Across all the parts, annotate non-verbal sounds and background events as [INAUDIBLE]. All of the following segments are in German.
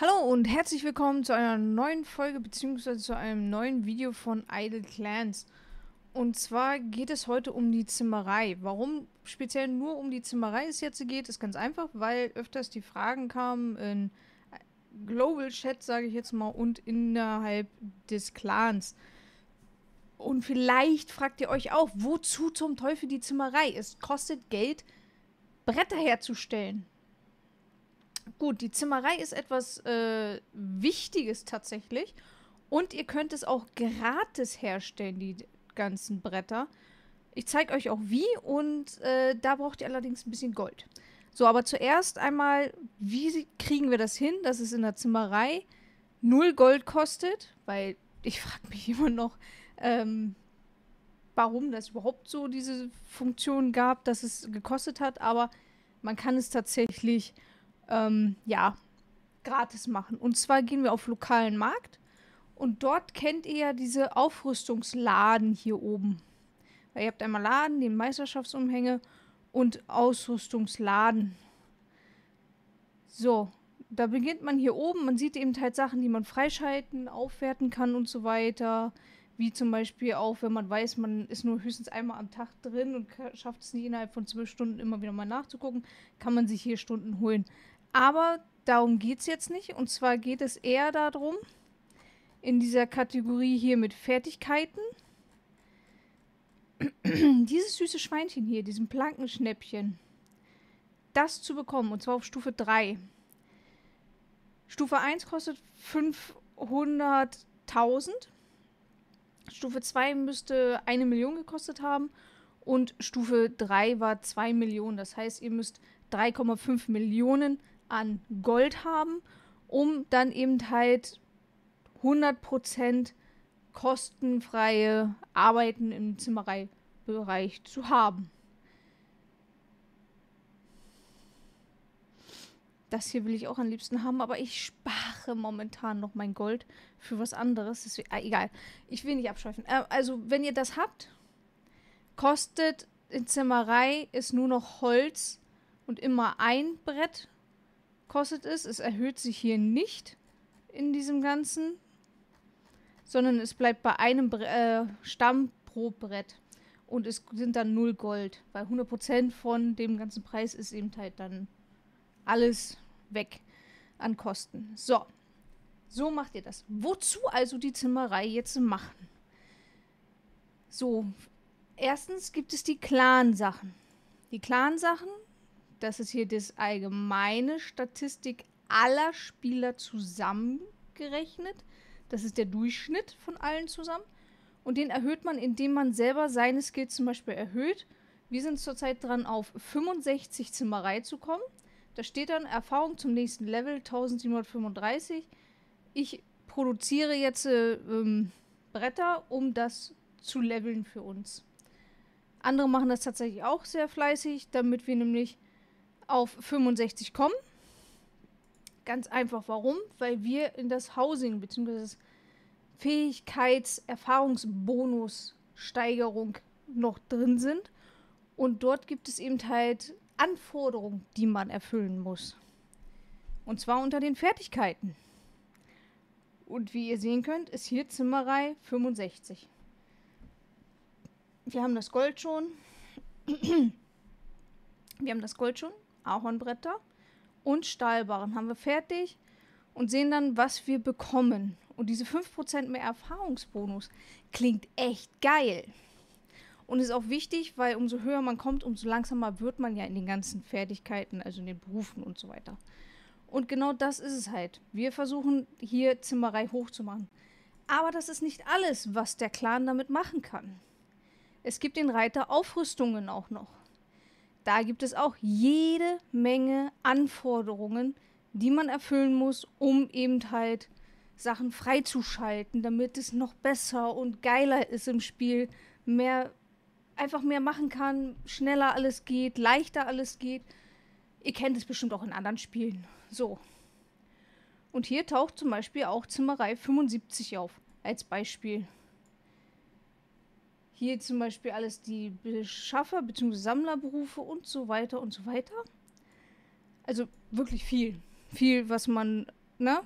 Hallo und herzlich willkommen zu einer neuen Folge bzw. zu einem neuen Video von Idle Clans. Und zwar geht es heute um die Zimmerei. Warum speziell nur um die Zimmerei es jetzt geht, ist ganz einfach, weil öfters die Fragen kamen in Global Chat, sage ich jetzt mal, und innerhalb des Clans. Und vielleicht fragt ihr euch auch, wozu zum Teufel die Zimmerei? Es kostet Geld, Bretter herzustellen. Gut, die Zimmerei ist etwas äh, Wichtiges tatsächlich. Und ihr könnt es auch gratis herstellen, die ganzen Bretter. Ich zeige euch auch wie und äh, da braucht ihr allerdings ein bisschen Gold. So, aber zuerst einmal, wie kriegen wir das hin, dass es in der Zimmerei null Gold kostet? Weil ich [LAUGHS] frage mich immer noch, ähm, warum das überhaupt so diese Funktion gab, dass es gekostet hat. Aber man kann es tatsächlich ähm, ja, gratis machen. Und zwar gehen wir auf lokalen Markt und dort kennt ihr ja diese Aufrüstungsladen hier oben. Weil ihr habt einmal Laden, den Meisterschaftsumhänge und Ausrüstungsladen. So, da beginnt man hier oben. Man sieht eben halt Sachen, die man freischalten, aufwerten kann und so weiter. Wie zum Beispiel auch, wenn man weiß, man ist nur höchstens einmal am Tag drin und schafft es nicht innerhalb von zwölf Stunden immer wieder mal nachzugucken, kann man sich hier Stunden holen. Aber darum geht es jetzt nicht. Und zwar geht es eher darum, in dieser Kategorie hier mit Fertigkeiten, [CLEARS THROAT] dieses süße Schweinchen hier, diesem Plankenschnäppchen, das zu bekommen. Und zwar auf Stufe 3. Stufe 1 kostet 500.000. Stufe 2 müsste eine Million gekostet haben. Und Stufe 3 war 2 Millionen. Das heißt, ihr müsst 3,5 Millionen an Gold haben, um dann eben halt 100% kostenfreie Arbeiten im Zimmereibereich zu haben. Das hier will ich auch am liebsten haben, aber ich spare momentan noch mein Gold für was anderes. Deswegen, ah, egal, ich will nicht abschweifen. Äh, also, wenn ihr das habt, kostet in Zimmerei ist nur noch Holz und immer ein Brett kostet es. Es erhöht sich hier nicht in diesem Ganzen, sondern es bleibt bei einem Bre äh, Stamm pro Brett. Und es sind dann 0 Gold, weil 100% von dem ganzen Preis ist eben halt dann alles weg an Kosten. So, so macht ihr das. Wozu also die Zimmerei jetzt machen? So, erstens gibt es die Clan-Sachen. Die Clan-Sachen das ist hier das allgemeine Statistik aller Spieler zusammengerechnet. Das ist der Durchschnitt von allen zusammen. Und den erhöht man, indem man selber seine Skills zum Beispiel erhöht. Wir sind zurzeit dran, auf 65 Zimmerei zu kommen. Da steht dann Erfahrung zum nächsten Level 1735. Ich produziere jetzt äh, ähm, Bretter, um das zu leveln für uns. Andere machen das tatsächlich auch sehr fleißig, damit wir nämlich auf 65 kommen. Ganz einfach warum? Weil wir in das Housing bzw. Fähigkeits-Erfahrungsbonus-Steigerung noch drin sind. Und dort gibt es eben halt Anforderungen, die man erfüllen muss. Und zwar unter den Fertigkeiten. Und wie ihr sehen könnt, ist hier Zimmerei 65. Wir haben das Gold schon. [CLEARS THROAT] Wir haben das Gold schon. Ahornbretter und Stahlbarren haben wir fertig und sehen dann, was wir bekommen. Und diese 5% mehr Erfahrungsbonus klingt echt geil. Und ist auch wichtig, weil umso höher man kommt, umso langsamer wird man ja in den ganzen Fertigkeiten, also in den Berufen und so weiter. Und genau das ist es halt. Wir versuchen hier Zimmerei hochzumachen. Aber das ist nicht alles, was der Clan damit machen kann. Es gibt den Reiter Aufrüstungen auch noch. Da gibt es auch jede Menge Anforderungen, die man erfüllen muss, um eben halt Sachen freizuschalten, damit es noch besser und geiler ist im Spiel, mehr einfach mehr machen kann, schneller alles geht, leichter alles geht. Ihr kennt es bestimmt auch in anderen Spielen. So. Und hier taucht zum Beispiel auch Zimmerei 75 auf, als Beispiel. Hier zum Beispiel alles die Beschaffer- bzw. Sammlerberufe und so weiter und so weiter. Also wirklich viel. Viel, was man ne?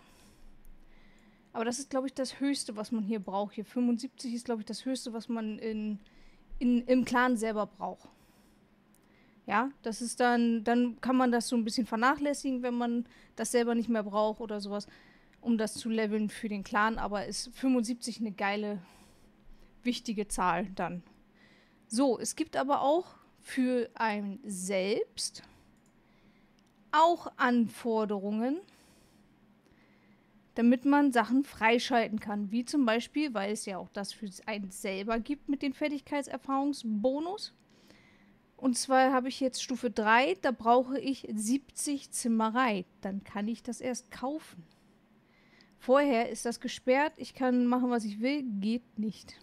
Aber das ist, glaube ich, das Höchste, was man hier braucht. Hier 75 ist, glaube ich, das Höchste, was man in, in, im Clan selber braucht. Ja, das ist dann, dann kann man das so ein bisschen vernachlässigen, wenn man das selber nicht mehr braucht oder sowas, um das zu leveln für den Clan. Aber ist 75 eine geile, wichtige Zahl dann. So, es gibt aber auch für ein selbst auch Anforderungen, damit man Sachen freischalten kann. Wie zum Beispiel, weil es ja auch das für einen selber gibt mit dem Fertigkeitserfahrungsbonus. Und zwar habe ich jetzt Stufe 3, da brauche ich 70 Zimmerei. Dann kann ich das erst kaufen. Vorher ist das gesperrt, ich kann machen, was ich will, geht nicht.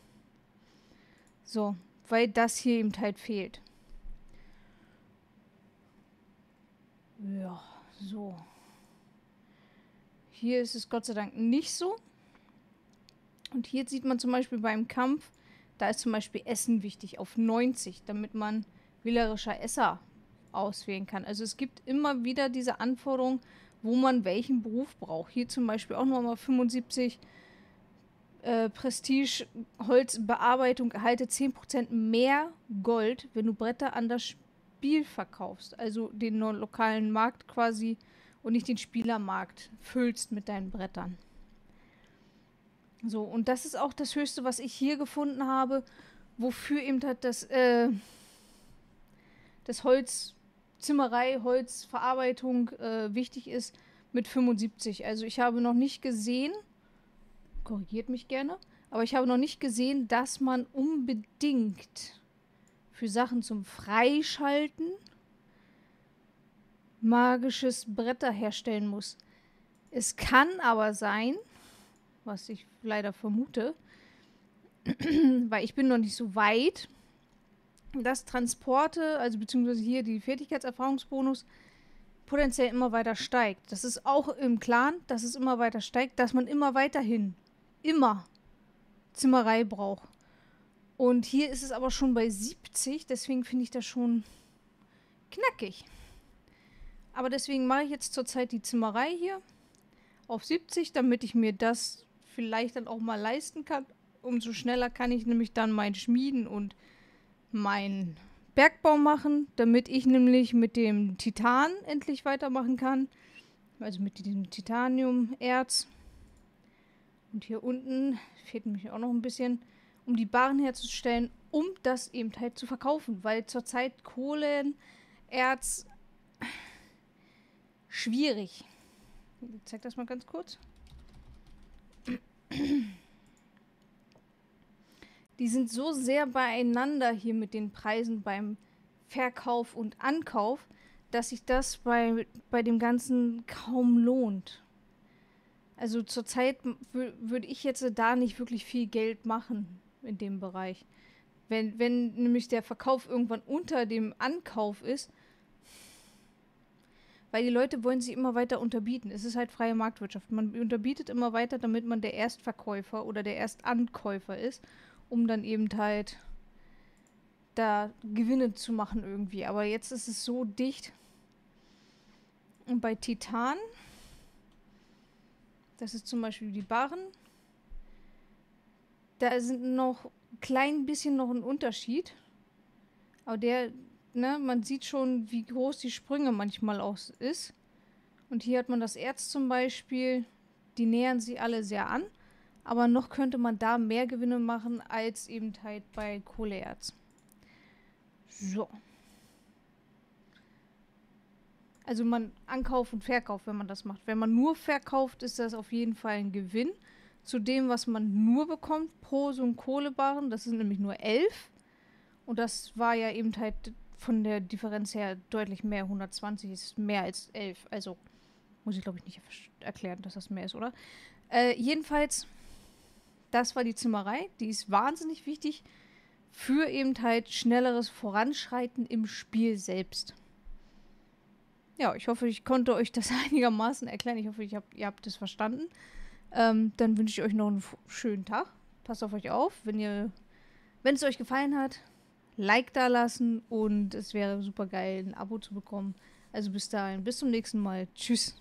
So, weil das hier eben halt fehlt. Ja, so. Hier ist es Gott sei Dank nicht so. Und hier sieht man zum Beispiel beim Kampf, da ist zum Beispiel Essen wichtig auf 90, damit man wählerischer Esser auswählen kann. Also es gibt immer wieder diese Anforderung, wo man welchen Beruf braucht. Hier zum Beispiel auch nochmal 75 äh, Prestige Holzbearbeitung erhalte 10% mehr Gold, wenn du Bretter an das Spiel verkaufst. Also den lokalen Markt quasi und nicht den Spielermarkt füllst mit deinen Brettern. So, und das ist auch das Höchste, was ich hier gefunden habe, wofür eben halt das, äh, das Holz, Zimmerei, Holzverarbeitung äh, wichtig ist mit 75. Also ich habe noch nicht gesehen, korrigiert mich gerne, aber ich habe noch nicht gesehen, dass man unbedingt für Sachen zum Freischalten magisches Bretter herstellen muss. Es kann aber sein, was ich leider vermute, [CLEARS THROAT] weil ich bin noch nicht so weit, dass Transporte, also beziehungsweise hier die Fertigkeitserfahrungsbonus, potenziell immer weiter steigt. Das ist auch im Clan, dass es immer weiter steigt, dass man immer weiterhin, immer Zimmerei braucht. Und hier ist es aber schon bei 70, deswegen finde ich das schon knackig. Aber deswegen mache ich jetzt zurzeit die Zimmerei hier auf 70, damit ich mir das vielleicht dann auch mal leisten kann. Umso schneller kann ich nämlich dann mein Schmieden und mein Bergbau machen, damit ich nämlich mit dem Titan endlich weitermachen kann. Also mit diesem Titanium-Erz. Und hier unten fehlt nämlich auch noch ein bisschen, um die Barren herzustellen, um das eben halt zu verkaufen. Weil zurzeit Kohlen, Erz schwierig. Ich zeig das mal ganz kurz. Die sind so sehr beieinander hier mit den Preisen beim Verkauf und Ankauf, dass sich das bei, bei dem Ganzen kaum lohnt. Also zurzeit würde ich jetzt da nicht wirklich viel Geld machen in dem Bereich. Wenn, wenn nämlich der Verkauf irgendwann unter dem Ankauf ist, weil die Leute wollen sich immer weiter unterbieten. Es ist halt freie Marktwirtschaft. Man unterbietet immer weiter, damit man der Erstverkäufer oder der Erstankäufer ist, um dann eben halt da Gewinne zu machen irgendwie. Aber jetzt ist es so dicht. Und bei Titan, das ist zum Beispiel die Barren, da sind noch ein klein bisschen noch ein Unterschied. Aber der, ne, man sieht schon, wie groß die Sprünge manchmal auch ist. Und hier hat man das Erz zum Beispiel. Die nähern sich alle sehr an. Aber noch könnte man da mehr Gewinne machen als eben halt bei Kohleerz. So. Also man Ankauf und Verkauf, wenn man das macht. Wenn man nur verkauft, ist das auf jeden Fall ein Gewinn. Zu dem, was man nur bekommt pro so ein Kohlebarren, das sind nämlich nur 11. Und das war ja eben halt von der Differenz her deutlich mehr. 120 ist mehr als 11. Also muss ich glaube ich nicht erklären, dass das mehr ist, oder? Äh, jedenfalls, das war die Zimmerei. Die ist wahnsinnig wichtig für eben halt schnelleres Voranschreiten im Spiel selbst. Ja, ich hoffe, ich konnte euch das [LAUGHS] einigermaßen erklären. Ich hoffe, ich hab, ihr habt es verstanden. Ähm, dann wünsche ich euch noch einen schönen Tag. Passt auf euch auf. Wenn ihr, wenn es euch gefallen hat, Like da lassen und es wäre super geil, ein Abo zu bekommen. Also bis dahin, bis zum nächsten Mal. Tschüss.